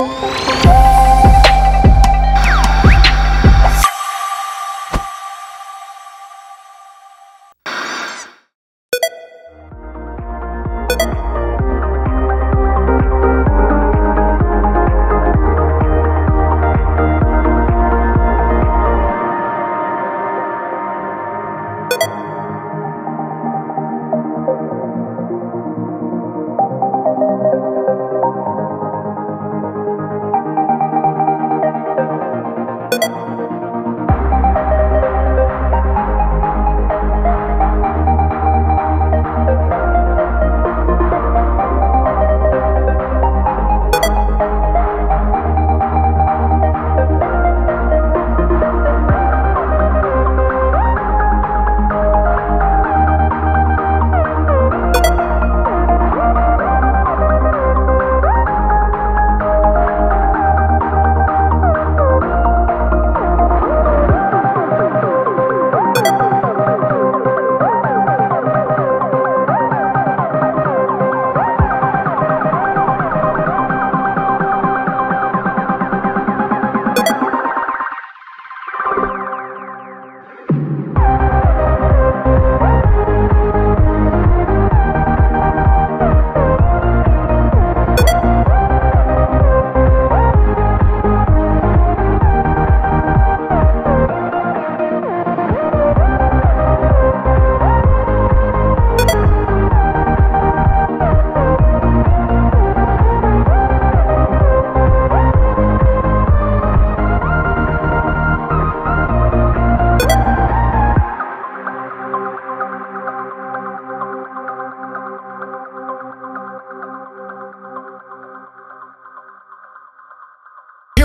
Música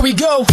we go.